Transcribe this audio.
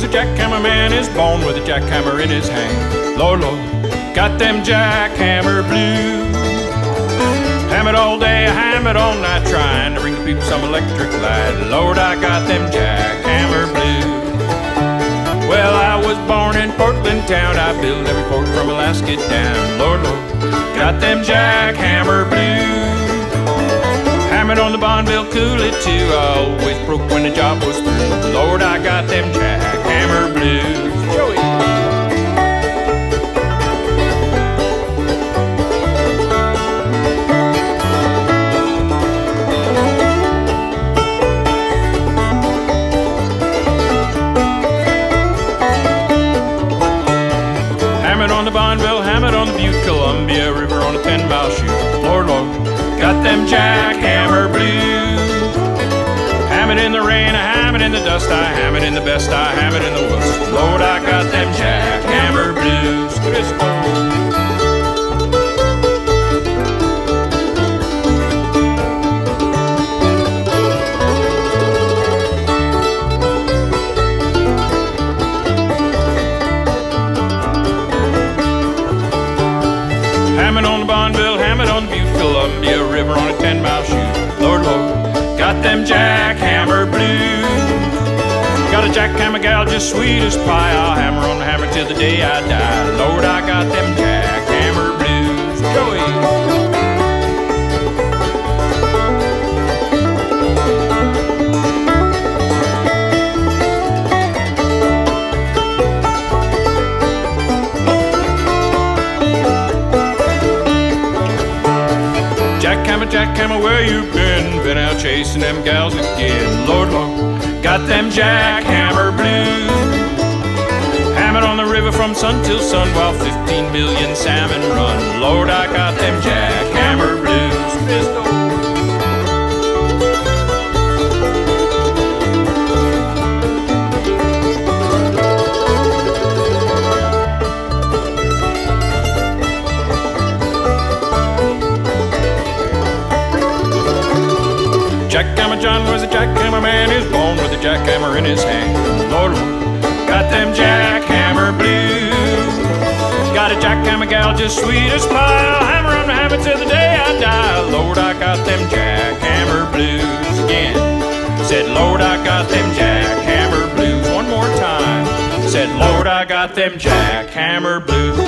was a jackhammer man, is born with a jackhammer in his hand. Lord, Lord, got them jackhammer blues. Ham it all day, ham it all night, trying to bring the people some electric light. Lord, I got them jackhammer blues. Well, I was born in Portland town. I built every port from Alaska down. Lord, Lord, got them jackhammer blues. Hammered on the Bonneville Coulee too. I always broke when the job was through. Lord, I got them jackhammer blues. Joey. Hammered on the Bonneville, hammered on the Butte, Columbia River on a 10 mile chute. Got them jackhammer blues. Hammered in the rain, I hammered in the dust, I hammered in the best, I hammered in the worst. Lord, I got them jackhammer on the Bonneville, hammered on the Butte, Columbia River on a 10 mile chute. Lord, Lord, got them jackhammer blues. Got a jackhammer gal just sweet as pie. I'll hammer on the hammer till the day I die. Lord, Jackhammer, jackhammer, where you been? Been out chasing them gals again. Lord, Lord, got them jackhammer blues. Hammered on the river from sun till sun while 15 million salmon run. Lord, I got them jackhammer Jackhammer John was a jackhammer man, is born with a jackhammer in his hand. Lord, got them jackhammer blues. Got a jackhammer gal just sweet as pie. I'll hammer on the hammer till the day I die. Lord, I got them jackhammer blues again. Said, Lord, I got them jackhammer blues. One more time. Said, Lord, I got them jackhammer blues.